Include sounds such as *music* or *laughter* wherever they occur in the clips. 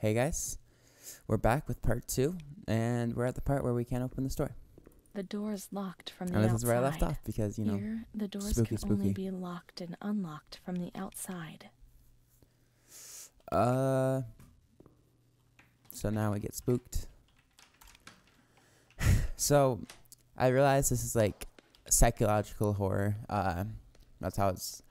Hey guys, we're back with part two, and we're at the part where we can't open the store. The door is locked from the And this outside. is where I left off because, you know, Here, the doors spooky, can only be locked and unlocked from the outside. uh. So now we get spooked. *laughs* so, I realize this is like psychological horror. Uh, that's how it's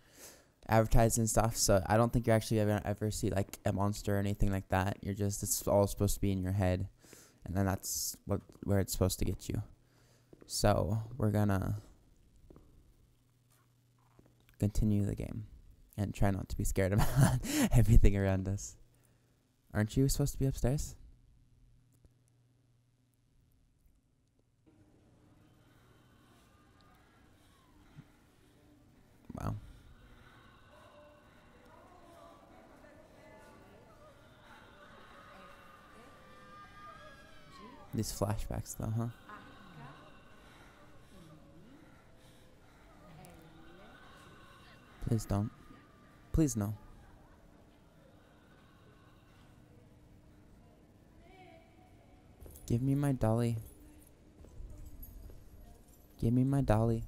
advertised and stuff. So I don't think you're actually ever ever see like a monster or anything like that. You're just it's all supposed to be in your head, and then that's what where it's supposed to get you. So we're gonna continue the game and try not to be scared *laughs* about everything around us. Aren't you supposed to be upstairs? These flashbacks, though, huh? Please don't. Please no. Give me my dolly. Give me my dolly.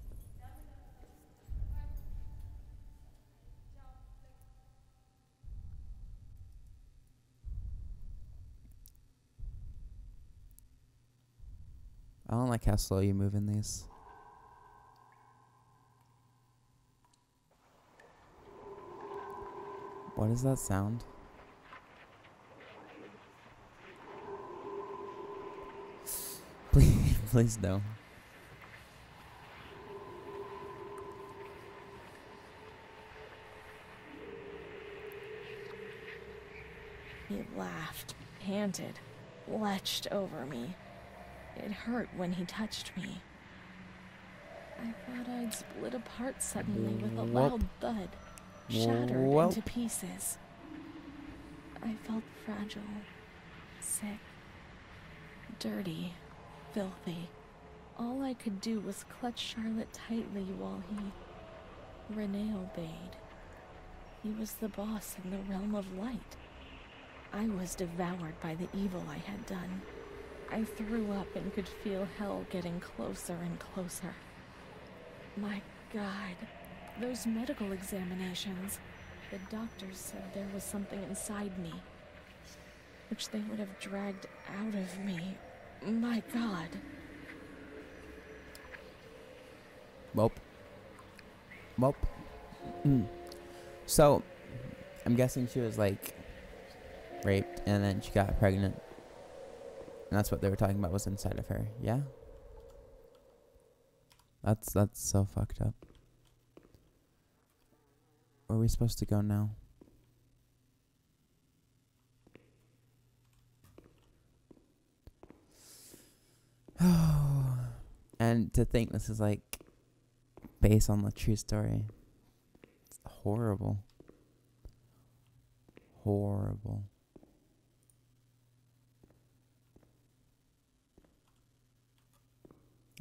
Like how slow you move in these. What is that sound? *laughs* Please, please no. He laughed, panted, lurched over me. It hurt when he touched me. I thought I'd split apart suddenly with a loud thud, shattered Whoop. into pieces. I felt fragile, sick, dirty, filthy. All I could do was clutch Charlotte tightly while he. Renee obeyed. He was the boss in the realm of light. I was devoured by the evil I had done. I threw up and could feel hell getting closer and closer. My God, those medical examinations. The doctors said there was something inside me, which they would have dragged out of me. My God. Welp. Welp. Mm. So, I'm guessing she was like raped and then she got pregnant. And that's what they were talking about was inside of her. Yeah? That's that's so fucked up. Where are we supposed to go now? *sighs* and to think this is like based on the true story. It's horrible. Horrible.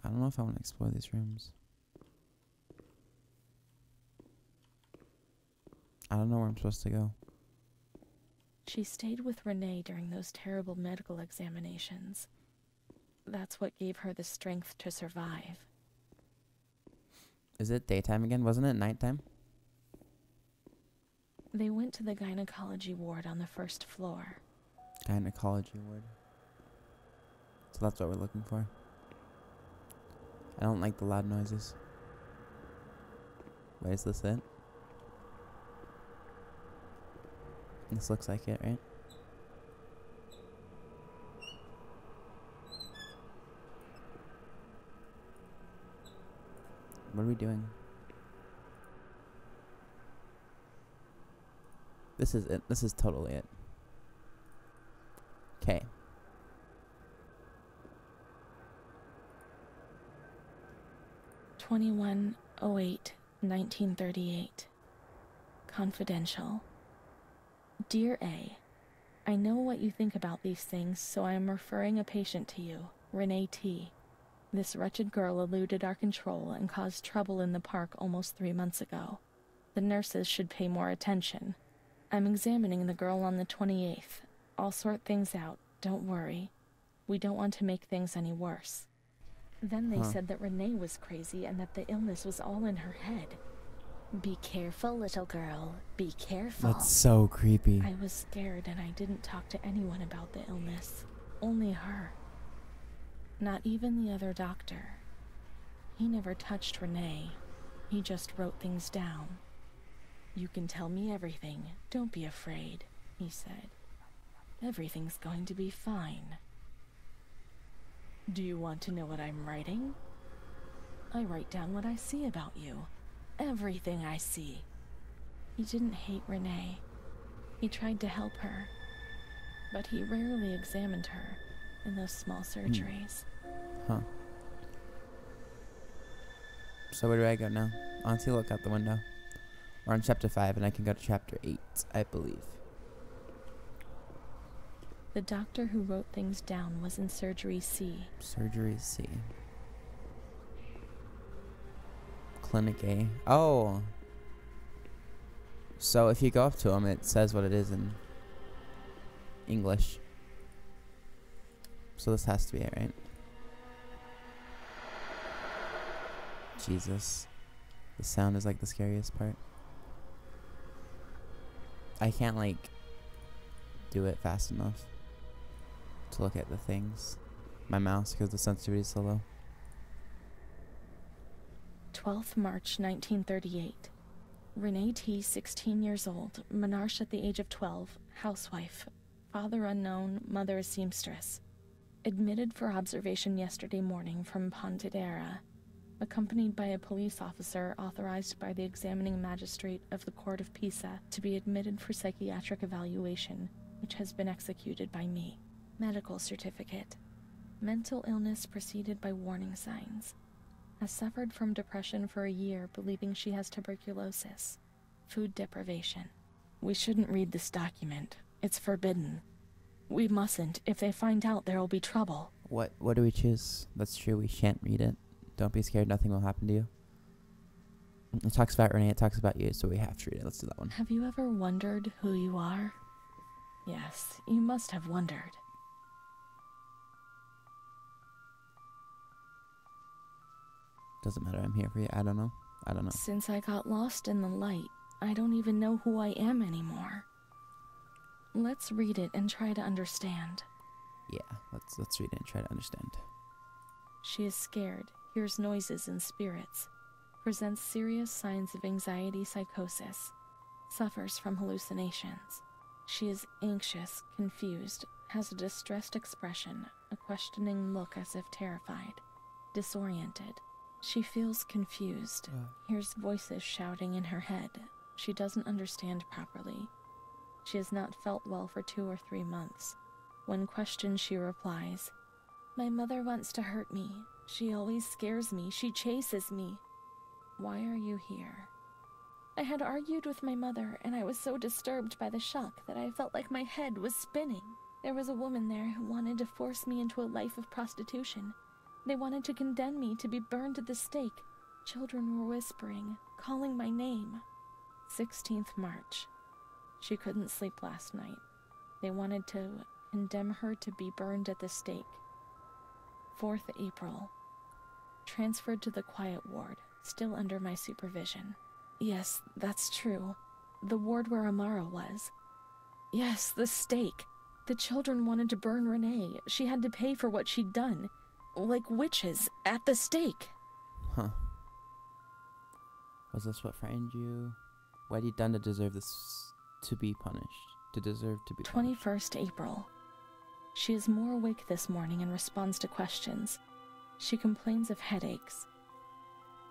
I don't know if I want to explore these rooms. I don't know where I'm supposed to go. She stayed with Renee during those terrible medical examinations. That's what gave her the strength to survive. Is it daytime again? Wasn't it nighttime? They went to the gynecology ward on the first floor. Gynecology ward. So that's what we're looking for. I don't like the loud noises. Wait, is this it? This looks like it, right? What are we doing? This is it. This is totally it. 2108 1938. Confidential. Dear A, I know what you think about these things, so I am referring a patient to you, Renee T. This wretched girl eluded our control and caused trouble in the park almost three months ago. The nurses should pay more attention. I'm examining the girl on the 28th. I'll sort things out, don't worry. We don't want to make things any worse. Then they Huh. said that Renee was crazy and that the illness was all in her head. Be careful, little girl. Be careful. That's so creepy. I was scared and I didn't talk to anyone about the illness. Only her. Not even the other doctor. He never touched Renee. He just wrote things down. You can tell me everything. Don't be afraid, he said. Everything's going to be fine. Do you want to know what I'm writing? I write down what I see about you. Everything I see. He didn't hate Renee. He tried to help her, but he rarely examined her in those small hmm. surgeries. Huh. So where do I go now? Auntie, look out the window. We're on chapter 5, and I can go to chapter 8, I believe. The doctor who wrote things down was in surgery C. Surgery C. Clinic A. Oh. So if you go up to him, it says what it is in English. So this has to be it, right? Jesus. The sound is like the scariest part. I can't like do it fast enough to look at the things. My mouse because the sensitivity is so low. 12th March 1938. Renee T., 16 years old, Menarche at the age of 12, housewife, father unknown, mother a seamstress. Admitted for observation yesterday morning from Pontedera, accompanied by a police officer authorized by the examining magistrate of the Court of Pisa to be admitted for psychiatric evaluation, which has been executed by me. Medical certificate. Mental illness preceded by warning signs has suffered from depression for a year, believing she has tuberculosis. Food deprivation. We shouldn't read this document. It's forbidden. We mustn't. If they find out, there will be trouble. What what do we choose? That's true. We shan't read it. Don't be scared. Nothing will happen to you. It talks about Renee. It talks about you. So we have to read it. Let's do that one. Have you ever wondered who you are? Yes, you must have wondered. Doesn't matter. I'm here for you. I don't know. I don't know. Since I got lost in the light, I don't even know who I am anymore. Let's read it and try to understand. Yeah. Let's let's read it and try to understand. She is scared, hears noises and spirits, presents serious signs of anxiety psychosis, suffers from hallucinations. She is anxious, confused, has a distressed expression, a questioning look as if terrified, disoriented. She feels confused, uh. hears voices shouting in her head. She doesn't understand properly. She has not felt well for two or three months. When questioned, she replies, My mother wants to hurt me. She always scares me. She chases me. Why are you here? I had argued with my mother, and I was so disturbed by the shock that I felt like my head was spinning. There was a woman there who wanted to force me into a life of prostitution. They wanted to condemn me to be burned at the stake. Children were whispering, calling my name. 16th March. She couldn't sleep last night. They wanted to condemn her to be burned at the stake. 4th April. Transferred to the quiet ward, still under my supervision. Yes, that's true. The ward where Amara was. Yes, the stake. The children wanted to burn Renee. She had to pay for what she'd done. Like witches at the stake. Huh. Was this what frightened you? What had you done to deserve this to be punished? To deserve to be punished? 21st April. She is more awake this morning and responds to questions. She complains of headaches.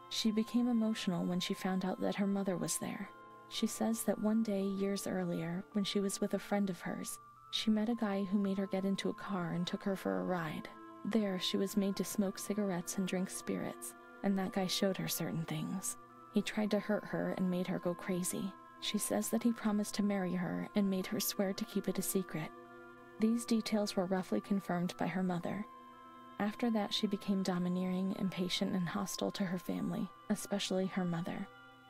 She became emotional when she found out that her mother was there. She says that one day, years earlier, when she was with a friend of hers, she met a guy who made her get into a car and took her for a ride. There, she was made to smoke cigarettes and drink spirits, and that guy showed her certain things. He tried to hurt her and made her go crazy. She says that he promised to marry her and made her swear to keep it a secret. These details were roughly confirmed by her mother. After that, she became domineering, impatient, and hostile to her family, especially her mother.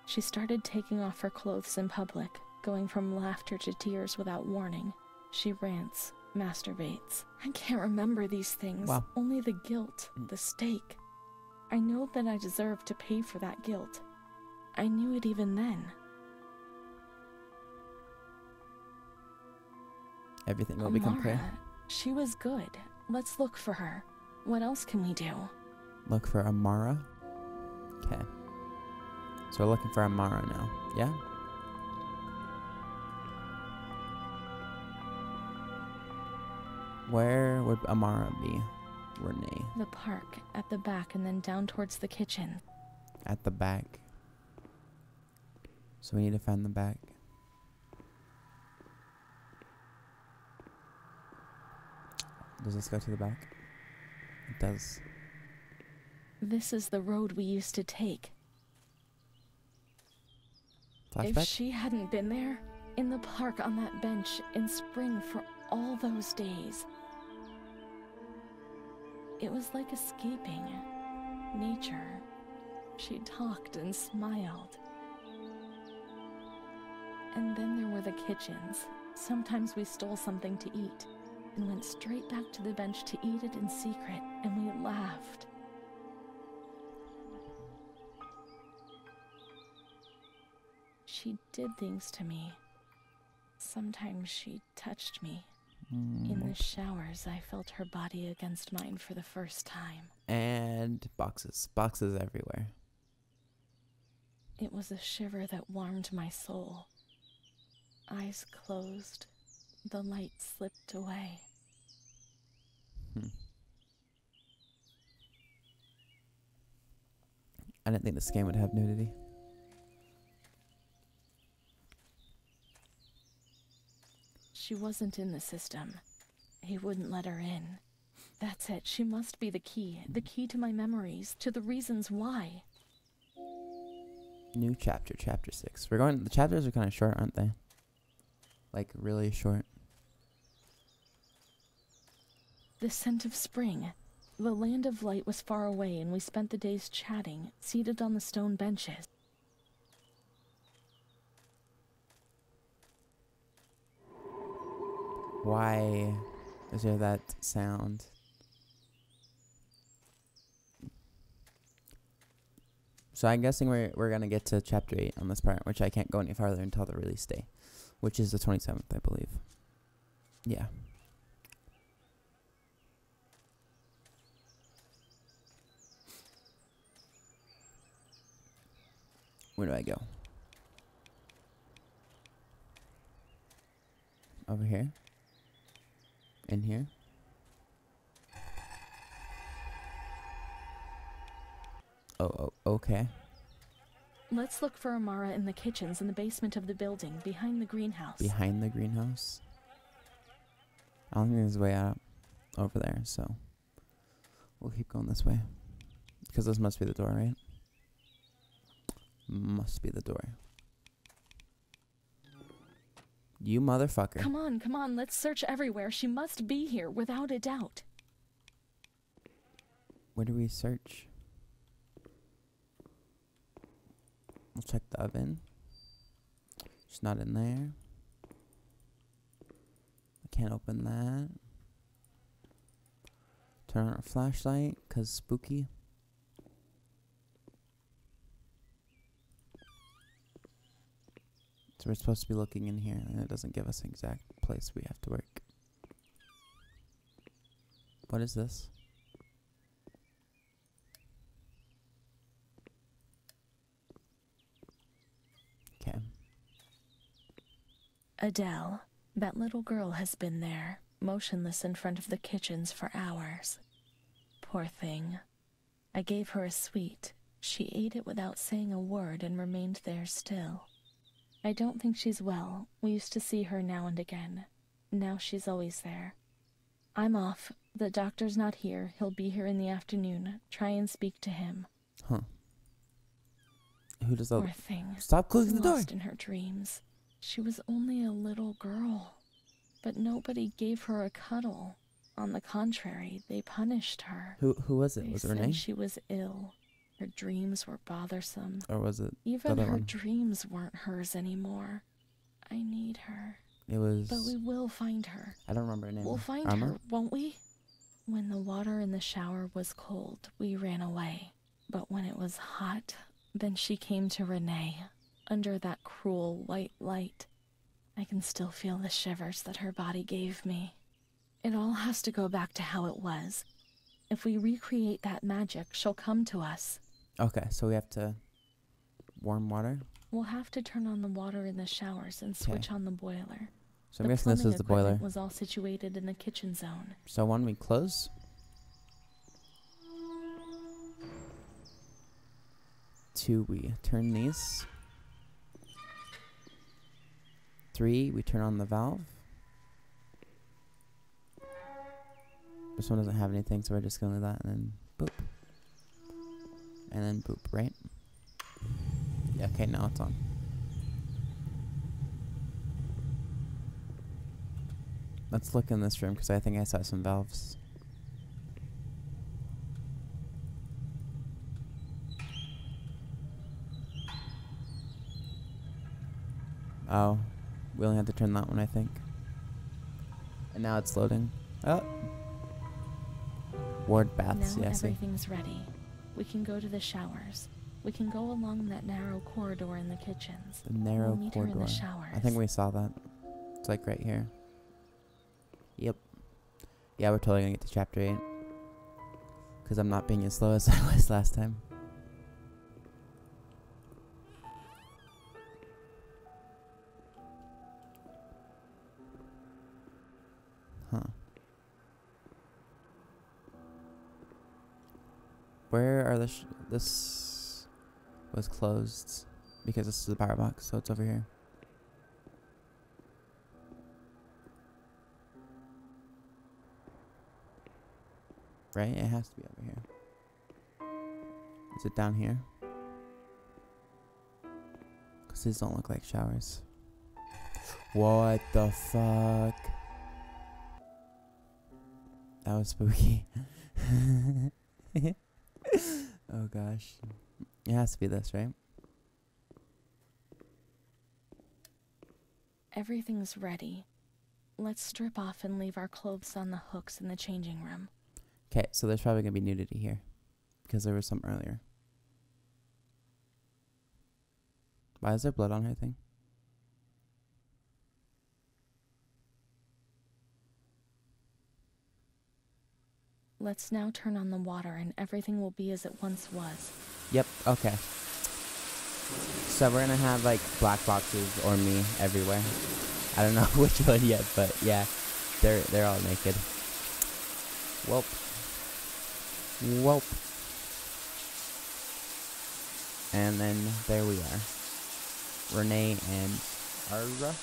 She started taking off her clothes in public, going from laughter to tears without warning. She rants, masturbates. I can't remember these things. Wow. Only the guilt, Mm. the stake. I know that I deserve to pay for that guilt. I knew it even then. Everything will become clear. Amara, She was good. Let's look for her. What else can we do? Look for Amara. Okay. So we're looking for Amara now. Yeah? Where would Amara be? Renee. The park, at the back, and then down towards the kitchen. At the back. So we need to find the back. Does this go to the back? It does. This is the road we used to take. If she hadn't been there, in the park on that bench in spring for all those days, it was like escaping nature. She talked and smiled. And then there were the kitchens. Sometimes we stole something to eat and went straight back to the bench to eat it in secret, and we laughed. She did things to me. Sometimes she touched me. In the Mm, showers, I felt her body against mine for the first time. and boxes. Boxes everywhere. It was a shiver that warmed my soul. Eyes closed, the light slipped away. Hmm. I didn't think this game would have nudity. She wasn't in the system. He wouldn't let her in. That's it. She must be the key. The key to my memories, to the reasons why. New chapter, chapter six. We're going. The chapters are kind of short, aren't they? Like really short. The scent of spring. The land of light was far away, and we spent the days chatting, seated on the stone benches. Why is there that sound? So I'm guessing we're we're gonna get to chapter eight on this part, which I can't go any farther until the release day, which is the 27th, I believe. Yeah. Where do I go? Over here? In here? Oh, oh, okay. Let's look for Amara in the kitchens in the basement of the building, behind the greenhouse. Behind the greenhouse. I don't think there's a way out over there, so we'll keep going this way. Because this must be the door, right? Must be the door. You motherfucker. Come on, come on, let's search everywhere. She must be here, without a doubt. Where do we search? We'll check the oven. She's not in there. I can't open that. Turn on our flashlight, cause spooky. So we're supposed to be looking in here, and it doesn't give us an exact place we have to work. What is this? Okay. Adele, that little girl has been there, motionless in front of the kitchens for hours. Poor thing. I gave her a sweet. She ate it without saying a word and remained there still. I don't think she's well. We used to see her now and again. Now she's always there. I'm off. The doctor's not here. He'll be here in the afternoon. Try and speak to him. Huh. Who does that? Poor thing. Stop closing the door. Lost in her dreams. She was only a little girl, but nobody gave her a cuddle. On the contrary, they punished her. Who who was it? They Was it said Renee? she was ill. Her dreams were bothersome. Or was it Even her one. dreams weren't hers anymore. I need her. It was. But we will find her. I don't remember her name. We'll find Armor? her, won't we? When the water in the shower was cold, we ran away. But when it was hot, then she came to Renee, under that cruel white light. I can still feel the shivers that her body gave me. It all has to go back to how it was. If we recreate that magic, she'll come to us. Okay, so we have to warm water. We'll have to turn on the water in the showers and switch on the boiler. So I'm the guessing this is the boiler. was all situated in the kitchen zone. So one we close. Two we turn these. Three we turn on the valve. This one doesn't have anything, so we're just gonna do that and then. And then boop, right? Yeah, okay, now it's on. Let's look in this room because I think I saw some valves. Oh, we only had to turn that one, I think. And now it's loading. Oh. Ward baths, now see. everything's ready. We can go to the showers. We can go along that narrow corridor in the kitchens. The narrow we'll meet her in corridor. the showers. I think we saw that. It's like right here. Yep. Yeah, we're totally gonna get to chapter 8. Because I'm not being as slow as I *laughs* was last time. Where are the this was closed because this is the power box, so it's over here. Right? It has to be over here. Is it down here? Because these don't look like showers. What the fuck? That was spooky. *laughs* oh gosh. It has to be this, right? Everything's ready. Let's strip off and leave our clothes on the hooks in the changing room. Okay, so there's probably gonna be nudity here. Because there was some earlier. Why is there blood on her thing? Let's now turn on the water and everything will be as it once was. Yep, okay. So we're gonna have like black boxes or me everywhere. I don't *laughs* know which one yet, but yeah. They're they're all naked. Welp. Welp. And then there we are. Renee and Ara.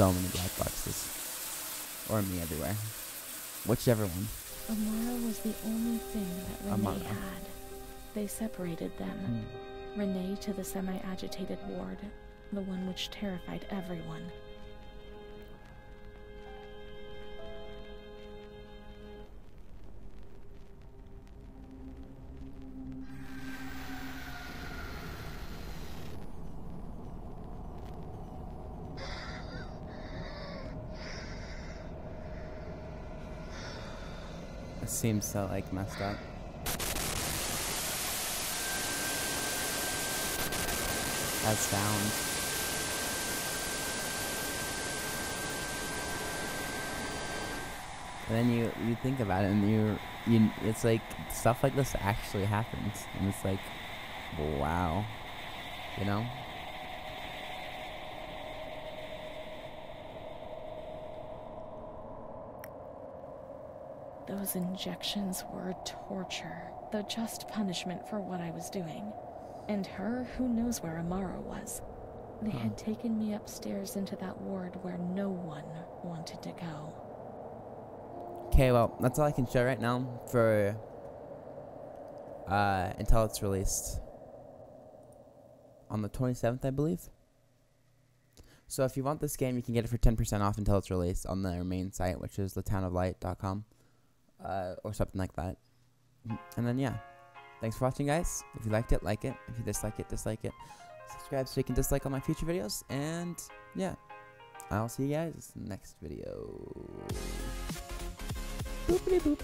So many black boxes. Or me everywhere. Whichever one. Amara was the only thing that Renee Amara. had. They separated them. Hmm. Renee to the semi agitated ward, the one which terrified everyone. Seems so like messed up. That sound. And then you you think about it, and you you it's like stuff like this actually happens, and it's like, wow, you know. Those injections were torture, the just punishment for what I was doing. And her, who knows where Amara was. They had taken me upstairs into that ward where no one wanted to go. Okay, well, that's all I can show right now for uh, until it's released on the 27th, I believe. So if you want this game, you can get it for 10% off until it's released on their main site, which is thetownoflight.com uh, or something like that. And then, yeah, thanks for watching, guys. If you liked it, like it. If you dislike it, dislike it. Subscribe so you can dislike all my future videos. And yeah, I'll see you guys next video. Boopity boop.